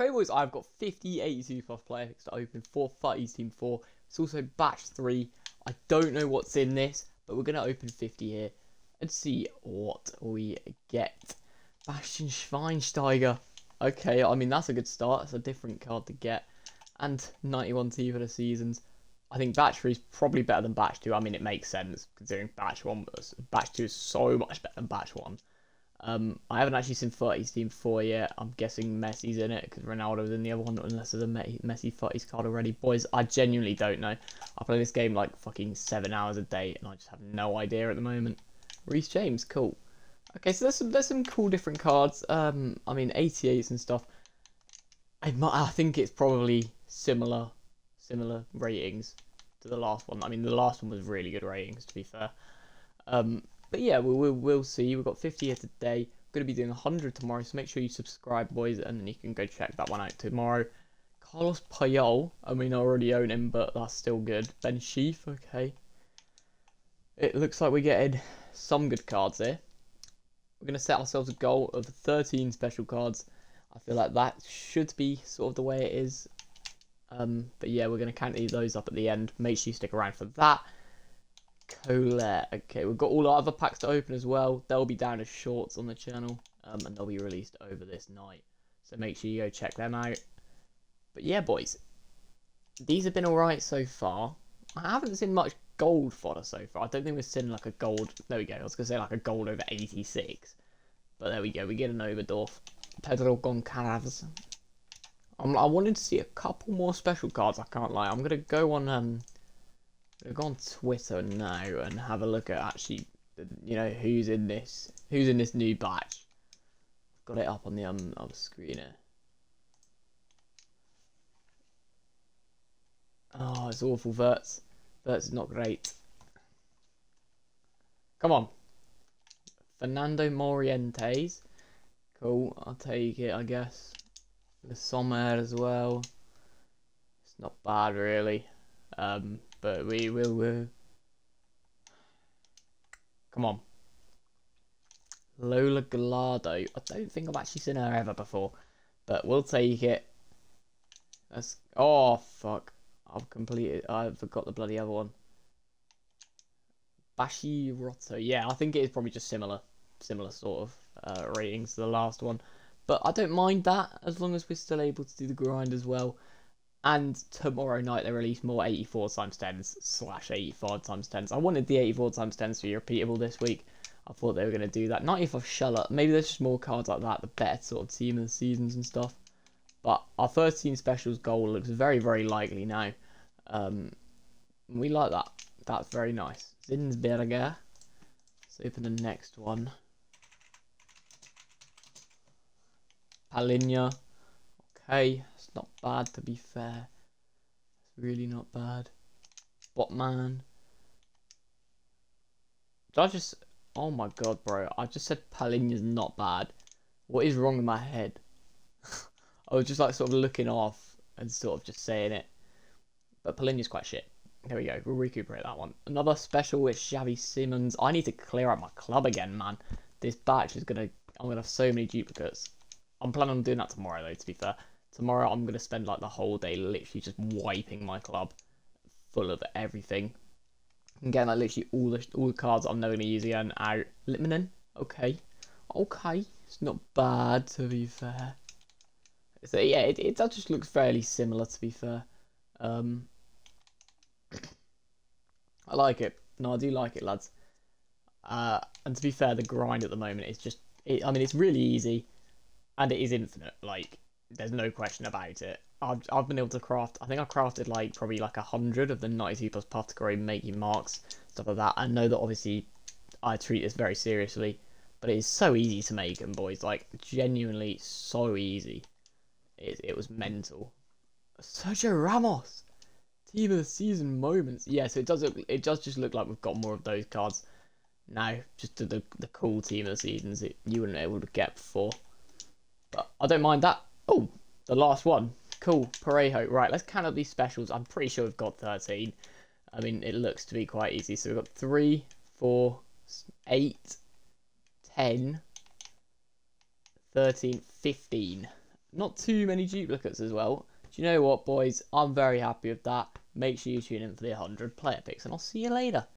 Okay, boys, I've got 50 82 plus player picks to open for FUTTIES Team 4. It's also batch 3. I don't know what's in this, but we're going to open 50 here and see what we get. Bastian Schweinsteiger. Okay, I mean, that's a good start. It's a different card to get. And 91 T for the seasons. I think batch 3 is probably better than batch 2. I mean, it makes sense considering batch 1 was, batch 2 is so much better than batch 1. Um, I haven't actually seen FUTTIES Team 4 yet. I'm guessing Messi's in it because Ronaldo's in the other one, unless there's a Messi FUTTIES card already. Boys, I genuinely don't know. I play this game like fucking seven hours a day, and I just have no idea at the moment. Reece James, cool. Okay, so there's some there's some cool different cards. Um, I mean 88s and stuff. I might, I think it's probably similar similar ratings to the last one. I mean the last one was really good ratings to be fair. Um, but yeah, we'll, we'll, we'll see. We've got 50 here today. We're going to be doing 100 tomorrow, so make sure you subscribe, boys, and then you can go check that one out tomorrow. Carlos Puyol. I mean, I already own him, but that's still good. Ben Sheaf, okay. It looks like we're getting some good cards here. We're going to set ourselves a goal of 13 special cards. I feel like that should be sort of the way it is. Um, but yeah, we're going to count those up at the end. Make sure you stick around for that. Colette. Okay, we've got all our other packs to open as well. They'll be down as shorts on the channel, um, and they'll be released over this night. So make sure you go check them out. But yeah, boys, these have been alright so far. I haven't seen much gold fodder so far. I don't think we've seen like a gold. There we go. I was gonna say like a gold over 86, but there we go. We get an Oberdorf. Pedro Goncalves. I wanted to see a couple more special cards. I can't lie. I'm gonna go on um go on Twitter now and have a look at actually, you know, who's in this, who's in this new batch. Got it up on the um, other screen here. Oh, it's awful, Wirtz. Wirtz is not great. Come on. Fernando Morientes. Cool, I'll take it, I guess. The Sommer as well. It's not bad, really. Um, but we will. Uh... Come on. Lola Gallardo. I don't think I've actually seen her ever before, but we'll take it. That's oh fuck! I've completed. I forgot the bloody other one. Bashiroto. Yeah, I think it is probably just similar, similar sort of uh, ratings to the last one, but I don't mind that as long as we're still able to do the grind as well. And tomorrow night they release more 84 times 10s slash 85 times 10s. I wanted the 84 times 10s to be repeatable this week. I thought they were going to do that. 95 Schüller. Maybe there's just more cards like that, the better sort of team of the seasons and stuff. But our 13 specials goal looks very, very likely now. Um, we like that. That's very nice. Zinsberger. Let's open the next one. Palhinha. Okay, it's not bad to be fair. It's really not bad. Botman. Did I just... Oh my god, bro. I just said Palhinha's not bad. What is wrong with my head? I was just like sort of looking off and sort of just saying it. But Palhinha's quite shit. There we go. We'll recuperate that one. Another special with Xavi Simons. I need to clear out my club again, man. This batch is going to... I'm going to have so many duplicates. I'm planning on doing that tomorrow, though, to be fair. Tomorrow I'm going to spend like the whole day literally just wiping my club full of everything. And getting like literally all the all the cards I'm never going to use again out. Litmanen, okay. Okay, it's not bad to be fair. So yeah, it, it does just looks fairly similar to be fair. Um, I like it. No, I do like it, lads. Uh, and to be fair, the grind at the moment is just, it, I mean, it's really easy, and it is infinite. Like, there's no question about it. I've, I've been able to craft, I think I crafted like probably like a hundred of the 92 plus category making marks, stuff like that. I know that obviously I treat this very seriously, but it is so easy to make them, boys. Like, genuinely so easy. It, it was mental. Sergio Ramos! Team of the season moments. Yeah, so it does look, it does just look like we've got more of those cards now. Just the, the cool team of the seasons that you wouldn't be able to get before. But I don't mind that. Oh, the last one. Cool. Parejo. Right, let's count up these specials. I'm pretty sure we've got 13. I mean, it looks to be quite easy. So we've got 3, 4, 8, 10, 13, 15. not too many duplicates as well. Do you know what, boys? I'm very happy with that. Make sure you tune in for the 100 player picks, and I'll see you later.